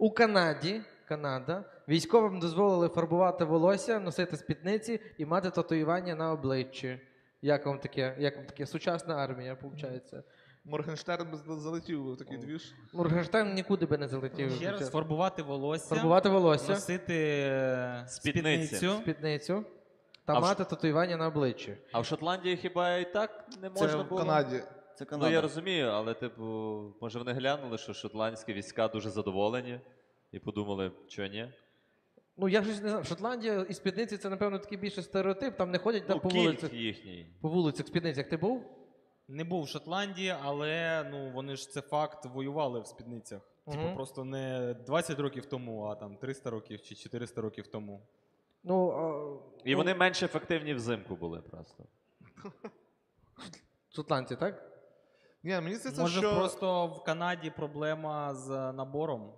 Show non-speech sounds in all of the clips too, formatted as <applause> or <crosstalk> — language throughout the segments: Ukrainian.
У Канаді, Канада, військовим дозволили фарбувати волосся, носити спідниці і мати татуювання на обличчі. Як вам таке? Як вам таке? Сучасна армія, виходить. Моргенштерн би залетів в такий двіж. Моргенштерн нікуди би не залетів. Ще раз фарбувати волосся, Фарбувати волосся, носити е, спідницю. спідницю та А в мати татуювання на обличчі. А в Шотландії хіба і так не Це можна в було? Канаді. Це Ну я розумію, але типу, може вони глянули, що шотландські війська дуже задоволені і подумали, що ні? Ну я ж не знаю, Шотландія і спідниці це, напевно, такий більше стереотип, там не ходять там Ну, по кільт вулицях. їхній. По вулицях спідницях ти був? Не був в Шотландії, але ну вони ж це факт воювали в спідницях. Мгм. Типу, просто не 20 років тому, а там 300 років чи 400 років тому. Ну, а, І ну, вони менш ефективні взимку були просто. шотландці, так? Ні, мені здається, Може, що... просто в Канаді проблема з набором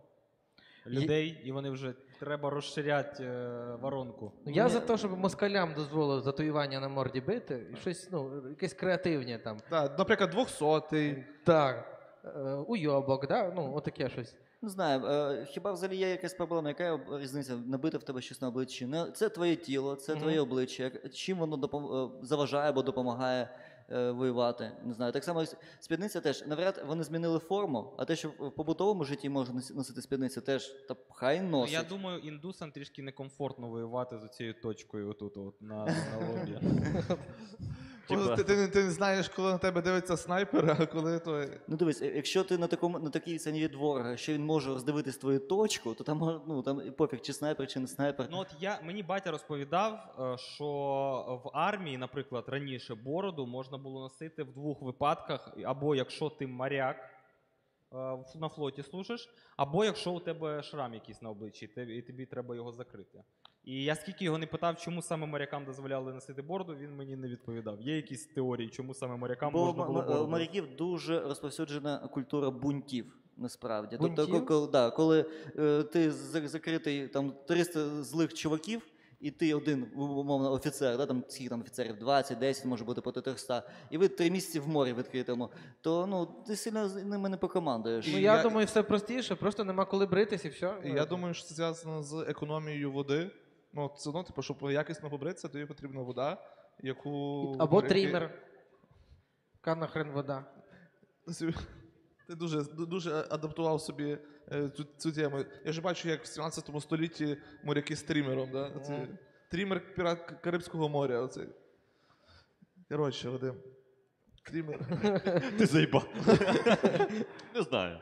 людей, і вони вже треба розширяти е, воронку. Ну, я за те, щоб москалям дозволили татуювання на морді бити, і щось, ну, якесь креативні там. Так, наприклад, 200-й. Так. е, Уйобок, да? ну, отаке щось. Не знаю, е, хіба взагалі є якась проблема, яка різниця набити в тебе щось на обличчі? Не, це твоє тіло, це твоє обличчя. Як- Чим воно допом... е, заважає або допомагає е, воювати? Не знаю. Так само спідниця теж. Навряд вони змінили форму, а те, що в побутовому житті можна носити спідниця, теж та хай Ну, носить. я думаю, індусам трішки некомфортно воювати з цією точкою отут, от, на, на лобі. <laughs> Коли ти, ти, ти не знаєш, коли на тебе дивиться снайпер, а коли то. Ну дивись, е, якщо ти на такому на такій сцені двора, що він може роздивитись твою точку, то там ну там і пофіг, чи снайпер, чи не снайпер. Ну от я мені батя розповідав, е, що в армії, наприклад, раніше бороду можна було носити в двох випадках: або якщо ти моряк на флоті служиш, або якщо у тебе шрам якийсь на обличчі, і і тобі треба його закрити. І я скільки його не питав, чому саме морякам дозволяли носити бороду, він мені не відповідав. Є якісь теорії, чому саме морякам Бо можна було бороду? у моряків дуже розповсюджена культура бунтів. Насправді, Бунтів? тобто, коли, да, коли е, ти закритий там 300 злих чуваків, і ти один умовно офіцер, да, там скільки там офіцерів 20, 10, може бути по 300, і ви три місяці в морі відкритому, то ну ти сильно з ними не покомандуєш. Ну, я, я- думаю, все простіше, просто нема коли бритись і все. І я думаю, що це зв'язано з економією води. Ну, це одно, типу, щоб якісно побритися, тобі потрібна вода, яку. Або моряки- трімер. Яка нахрен вода. Ти дуже, дуже адаптував собі е, цю, цю тему. Я вже бачу, як в 17 столітті моряки з трімером, да? Оце, Трімер пірат Карибського моря. Оце. Коротше, Вадим. Трімер. <laughs> Ти заїбав. <laughs> Не знаю.